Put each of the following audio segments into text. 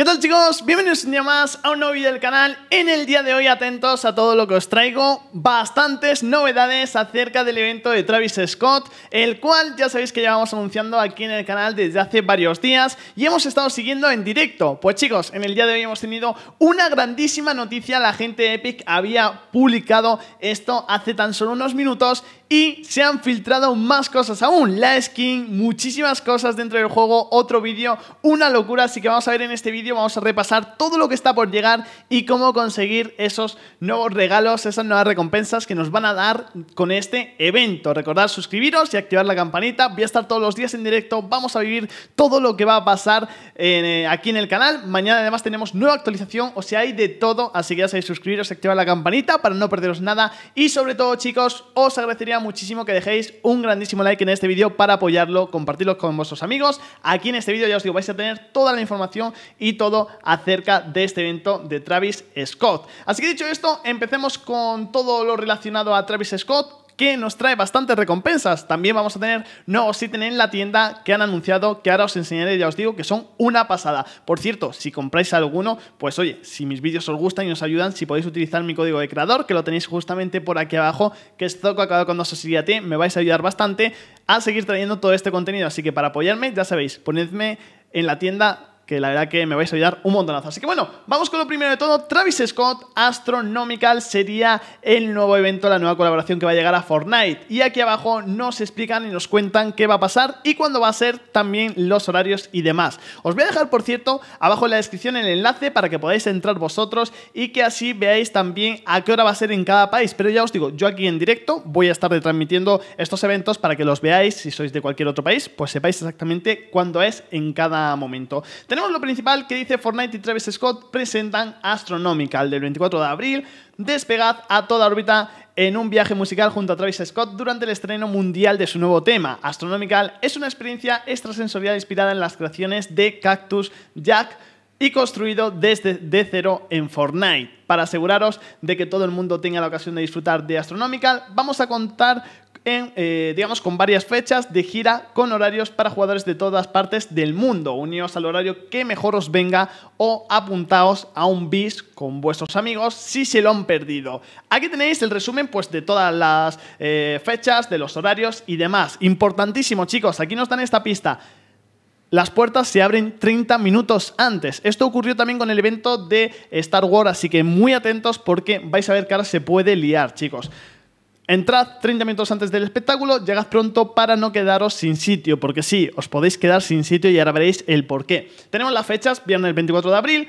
¿Qué tal chicos? Bienvenidos un día más a un nuevo vídeo del canal. En el día de hoy atentos a todo lo que os traigo, bastantes novedades acerca del evento de Travis Scott, el cual ya sabéis que llevamos anunciando aquí en el canal desde hace varios días y hemos estado siguiendo en directo. Pues chicos, en el día de hoy hemos tenido una grandísima noticia, la gente de Epic había publicado esto hace tan solo unos minutos y se han filtrado más cosas aún. La skin, muchísimas cosas dentro del juego, otro vídeo, una locura. Así que vamos a ver en este vídeo, vamos a repasar todo lo que está por llegar y cómo conseguir esos nuevos regalos, esas nuevas recompensas que nos van a dar con este evento. Recordad suscribiros y activar la campanita. Voy a estar todos los días en directo. Vamos a vivir todo lo que va a pasar eh, aquí en el canal. Mañana además tenemos nueva actualización, o sea, hay de todo. Así que ya sabéis suscribiros y activar la campanita para no perderos nada. Y sobre todo, chicos, os agradecería muchísimo que dejéis un grandísimo like en este vídeo para apoyarlo, compartirlo con vuestros amigos. Aquí en este vídeo ya os digo, vais a tener toda la información y todo acerca de este evento de Travis Scott. Así que dicho esto, empecemos con todo lo relacionado a Travis Scott que nos trae bastantes recompensas. También vamos a tener nuevos ítems en la tienda que han anunciado, que ahora os enseñaré, ya os digo, que son una pasada. Por cierto, si compráis alguno, pues oye, si mis vídeos os gustan y os ayudan, si podéis utilizar mi código de creador, que lo tenéis justamente por aquí abajo, que es Zoco acabado con dos T, me vais a ayudar bastante a seguir trayendo todo este contenido. Así que para apoyarme, ya sabéis, ponedme en la tienda que la verdad que me vais a ayudar un montonazo. Así que bueno, vamos con lo primero de todo. Travis Scott Astronomical sería el nuevo evento, la nueva colaboración que va a llegar a Fortnite. Y aquí abajo nos explican y nos cuentan qué va a pasar y cuándo va a ser también los horarios y demás. Os voy a dejar, por cierto, abajo en la descripción el enlace para que podáis entrar vosotros y que así veáis también a qué hora va a ser en cada país. Pero ya os digo, yo aquí en directo voy a estar retransmitiendo estos eventos para que los veáis. Si sois de cualquier otro país, pues sepáis exactamente cuándo es en cada momento. Lo principal que dice Fortnite y Travis Scott presentan Astronomical del 24 de abril. Despegad a toda órbita en un viaje musical junto a Travis Scott durante el estreno mundial de su nuevo tema. Astronomical es una experiencia extrasensorial inspirada en las creaciones de Cactus Jack y construido desde de cero en Fortnite. Para aseguraros de que todo el mundo tenga la ocasión de disfrutar de Astronomical, vamos a contar en, eh, digamos, con varias fechas de gira con horarios para jugadores de todas partes del mundo. Uníos al horario que mejor os venga o apuntaos a un bis con vuestros amigos si se lo han perdido. Aquí tenéis el resumen pues, de todas las eh, fechas, de los horarios y demás. Importantísimo, chicos, aquí nos dan esta pista. Las puertas se abren 30 minutos antes. Esto ocurrió también con el evento de Star Wars, así que muy atentos porque vais a ver que ahora se puede liar, chicos. Entrad 30 minutos antes del espectáculo, llegad pronto para no quedaros sin sitio, porque sí, os podéis quedar sin sitio y ahora veréis el por qué. Tenemos las fechas, viernes 24 de abril,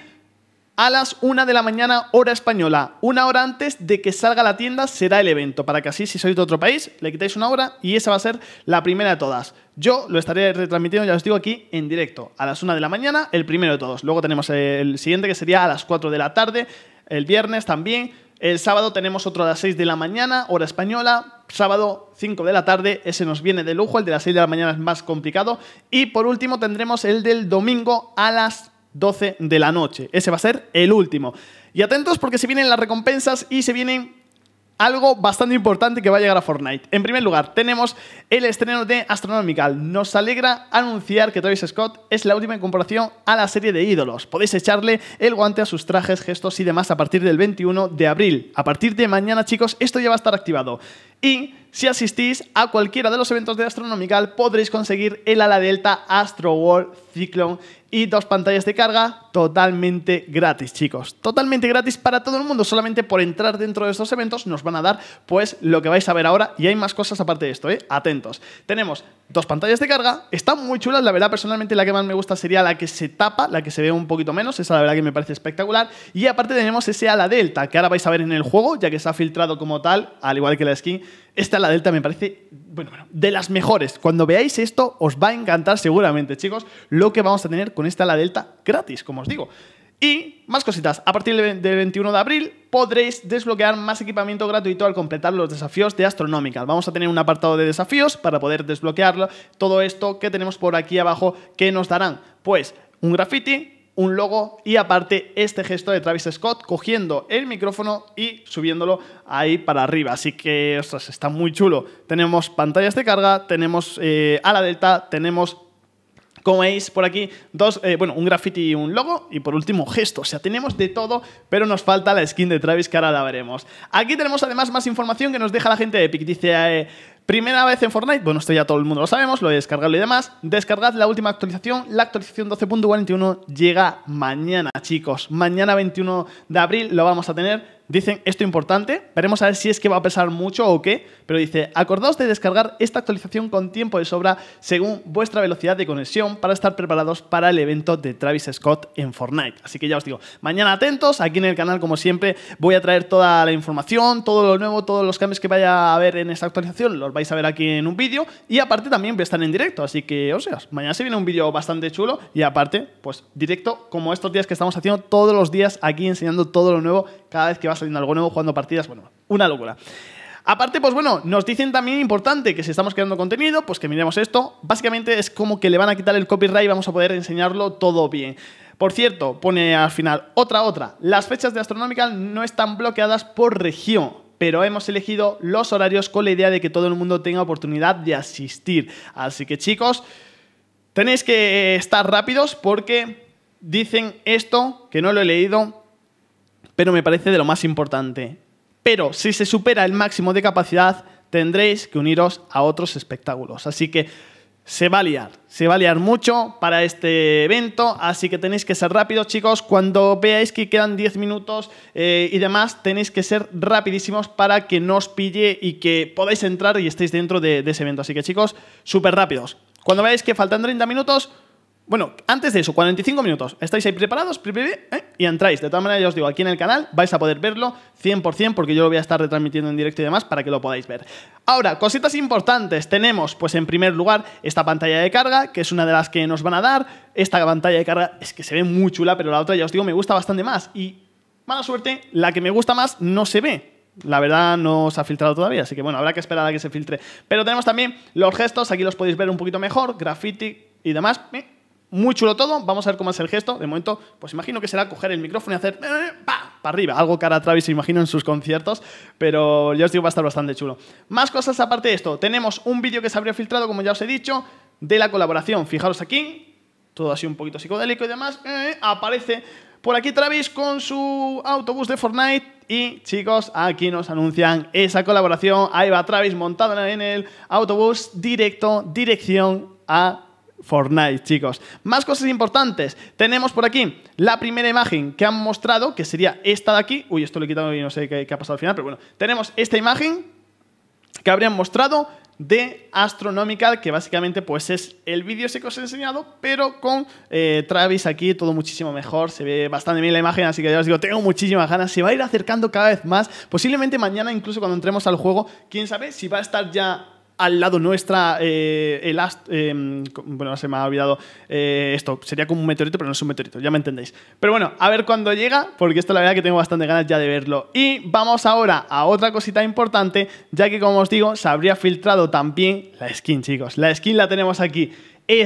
a las 1 de la mañana hora española. Una hora antes de que salga la tienda será el evento, para que así si sois de otro país le quitáis una hora y esa va a ser la primera de todas. Yo lo estaré retransmitiendo, ya os digo, aquí en directo, a las 1 de la mañana, el primero de todos. Luego tenemos el siguiente que sería a las 4 de la tarde, el viernes también. El sábado tenemos otro a las 6 de la mañana, hora española. Sábado 5 de la tarde, ese nos viene de lujo. El de las 6 de la mañana es más complicado. Y por último tendremos el del domingo a las 12 de la noche. Ese va a ser el último. Y atentos porque se vienen las recompensas y se vienen algo bastante importante que va a llegar a Fortnite. En primer lugar, tenemos el estreno de Astronomical. Nos alegra anunciar que Travis Scott es la última incorporación a la serie de ídolos. Podéis echarle el guante a sus trajes, gestos y demás a partir del 21 de abril. A partir de mañana, chicos, esto ya va a estar activado. Y si asistís a cualquiera de los eventos de Astronomical, podréis conseguir el ala delta Astro World Cyclone y dos pantallas de carga totalmente gratis, chicos. Totalmente gratis para todo el mundo. Solamente por entrar dentro de estos eventos nos van a dar pues lo que vais a ver ahora. Y hay más cosas aparte de esto, ¿eh? Atentos. Tenemos dos pantallas de carga. Están muy chulas. La verdad, personalmente, la que más me gusta sería la que se tapa, la que se ve un poquito menos. Esa la verdad que me parece espectacular. Y aparte tenemos ese ala delta, que ahora vais a ver en el juego, ya que se ha filtrado como tal, al igual que la skin. Esta ala delta me parece, bueno, bueno, de las mejores. Cuando veáis esto, os va a encantar seguramente, chicos, lo que vamos a tener con esta ala delta gratis, como os digo. Y más cositas, a partir del 21 de abril podréis desbloquear más equipamiento gratuito al completar los desafíos de Astronomical. Vamos a tener un apartado de desafíos para poder desbloquearlo. Todo esto que tenemos por aquí abajo que nos darán, pues, un graffiti, un logo y aparte este gesto de Travis Scott cogiendo el micrófono y subiéndolo ahí para arriba. Así que, ostras, está muy chulo. Tenemos pantallas de carga, tenemos eh, a la delta, tenemos Como veis por aquí, dos, eh, bueno, un graffiti y un logo y por último gesto. O sea, tenemos de todo, pero nos falta la skin de Travis que ahora la veremos. Aquí tenemos además más información que nos deja la gente de Epic. Eh, Primera vez en Fortnite, bueno, esto ya todo el mundo lo sabemos, lo de descargarlo y demás. Descargad la última actualización, la actualización 12.41 llega mañana, chicos. Mañana 21 de abril lo vamos a tener Dicen esto importante, veremos a ver si es que va a pesar mucho o qué, pero dice, acordaos de descargar esta actualización con tiempo de sobra según vuestra velocidad de conexión para estar preparados para el evento de Travis Scott en Fortnite. Así que ya os digo, mañana atentos, aquí en el canal como siempre voy a traer toda la información, todo lo nuevo, todos los cambios que vaya a haber en esta actualización, los vais a ver aquí en un vídeo y aparte también voy a estar en directo, así que, o sea, mañana se viene un vídeo bastante chulo y aparte, pues directo como estos días que estamos haciendo todos los días aquí enseñando todo lo nuevo cada vez que vas saliendo algo nuevo, jugando partidas, bueno, una locura. Aparte, pues bueno, nos dicen también importante que si estamos creando contenido, pues que miremos esto. Básicamente es como que le van a quitar el copyright y vamos a poder enseñarlo todo bien. Por cierto, pone al final otra, otra. Las fechas de Astronomical no están bloqueadas por región, pero hemos elegido los horarios con la idea de que todo el mundo tenga oportunidad de asistir. Así que chicos, tenéis que estar rápidos porque dicen esto, que no lo he leído, pero me parece de lo más importante. Pero si se supera el máximo de capacidad, tendréis que uniros a otros espectáculos. Así que se va a liar, se va a liar mucho para este evento, así que tenéis que ser rápidos, chicos. Cuando veáis que quedan 10 minutos eh, y demás, tenéis que ser rapidísimos para que no os pille y que podáis entrar y estéis dentro de, de ese evento. Así que, chicos, súper rápidos. Cuando veáis que faltan 30 minutos, bueno, antes de eso, 45 minutos. ¿Estáis ahí preparados? ¿Eh? Y entráis. De todas maneras, ya os digo, aquí en el canal vais a poder verlo 100% porque yo lo voy a estar retransmitiendo en directo y demás para que lo podáis ver. Ahora, cositas importantes. Tenemos, pues en primer lugar, esta pantalla de carga, que es una de las que nos van a dar. Esta pantalla de carga es que se ve muy chula, pero la otra, ya os digo, me gusta bastante más. Y, mala suerte, la que me gusta más no se ve. La verdad no se ha filtrado todavía, así que bueno, habrá que esperar a que se filtre. Pero tenemos también los gestos, aquí los podéis ver un poquito mejor, graffiti y demás. Muy chulo todo, vamos a ver cómo es el gesto. De momento, pues imagino que será coger el micrófono y hacer eh, para arriba, algo cara Travis, imagino en sus conciertos, pero ya os digo, va a estar bastante chulo. Más cosas aparte de esto, tenemos un vídeo que se habría filtrado, como ya os he dicho, de la colaboración. Fijaros aquí, todo así un poquito psicodélico y demás, eh, aparece por aquí Travis con su autobús de Fortnite y chicos, aquí nos anuncian esa colaboración. Ahí va Travis montado en el autobús directo, dirección a Fortnite, chicos. Más cosas importantes. Tenemos por aquí la primera imagen que han mostrado, que sería esta de aquí. Uy, esto lo he quitado y no sé qué, ha pasado al final, pero bueno. Tenemos esta imagen que habrían mostrado de Astronomical, que básicamente pues es el vídeo ese que os he enseñado, pero con eh, Travis aquí todo muchísimo mejor, se ve bastante bien la imagen, así que ya os digo, tengo muchísimas ganas, se va a ir acercando cada vez más, posiblemente mañana incluso cuando entremos al juego, quién sabe si va a estar ya al lado nuestra eh, el eh, bueno, se me ha olvidado eh, esto, sería como un meteorito, pero no es un meteorito, ya me entendéis. Pero bueno, a ver cuándo llega, porque esto la verdad que tengo bastante ganas ya de verlo. Y vamos ahora a otra cosita importante, ya que como os digo, se habría filtrado también la skin, chicos. La skin la tenemos aquí.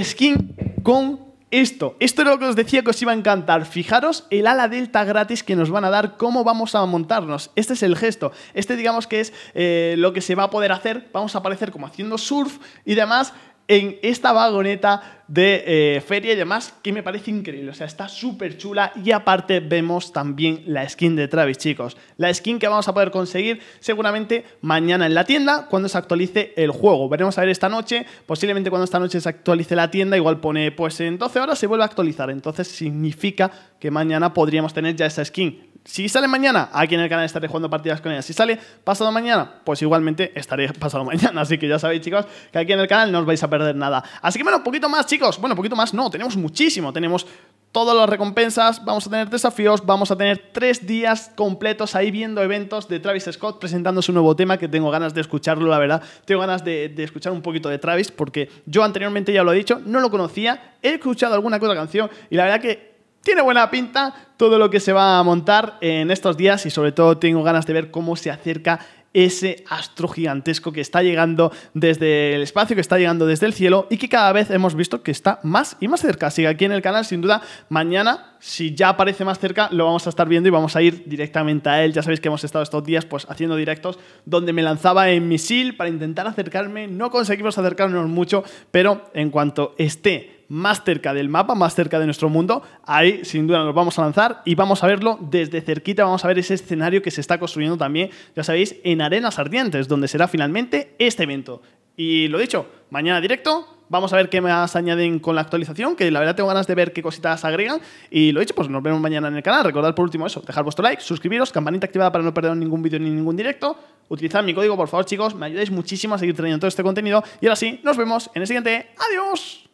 Skin con esto, esto es lo que os decía que os iba a encantar. Fijaros el ala delta gratis que nos van a dar, cómo vamos a montarnos. Este es el gesto. Este digamos que es eh, lo que se va a poder hacer. Vamos a aparecer como haciendo surf y demás en esta vagoneta de eh, feria y demás, que me parece increíble. O sea, está súper chula y aparte vemos también la skin de Travis, chicos. La skin que vamos a poder conseguir seguramente mañana en la tienda cuando se actualice el juego. Veremos a ver esta noche, posiblemente cuando esta noche se actualice la tienda, igual pone pues en 12 horas se vuelve a actualizar. Entonces significa que mañana podríamos tener ya esa skin. Si sale mañana, aquí en el canal estaré jugando partidas con ella. Si sale pasado mañana, pues igualmente estaré pasado mañana. Así que ya sabéis, chicos, que aquí en el canal no os vais a perder nada. Así que bueno, poquito más, chicos. Bueno, poquito más no, tenemos muchísimo. Tenemos todas las recompensas, vamos a tener desafíos, vamos a tener tres días completos ahí viendo eventos de Travis Scott presentando su nuevo tema, que tengo ganas de escucharlo, la verdad. Tengo ganas de, de escuchar un poquito de Travis, porque yo anteriormente ya lo he dicho, no lo conocía, he escuchado alguna que otra canción y la verdad que tiene buena pinta todo lo que se va a montar en estos días y sobre todo tengo ganas de ver cómo se acerca ese astro gigantesco que está llegando desde el espacio, que está llegando desde el cielo y que cada vez hemos visto que está más y más cerca. Así que aquí en el canal, sin duda, mañana si ya aparece más cerca, lo vamos a estar viendo y vamos a ir directamente a él. Ya sabéis que hemos estado estos días pues, haciendo directos donde me lanzaba en misil para intentar acercarme. No conseguimos acercarnos mucho, pero en cuanto esté más cerca del mapa, más cerca de nuestro mundo, ahí sin duda nos vamos a lanzar y vamos a verlo desde cerquita, vamos a ver ese escenario que se está construyendo también, ya sabéis, en Arenas Ardientes, donde será finalmente este evento. Y lo dicho, mañana directo, Vamos a ver qué más añaden con la actualización, que la verdad tengo ganas de ver qué cositas agregan. Y lo dicho, pues nos vemos mañana en el canal. Recordad por último eso, dejar vuestro like, suscribiros, campanita activada para no perder ningún vídeo ni ningún directo. Utilizad mi código, por favor, chicos, me ayudáis muchísimo a seguir trayendo todo este contenido. Y ahora sí, nos vemos en el siguiente. ¡Adiós!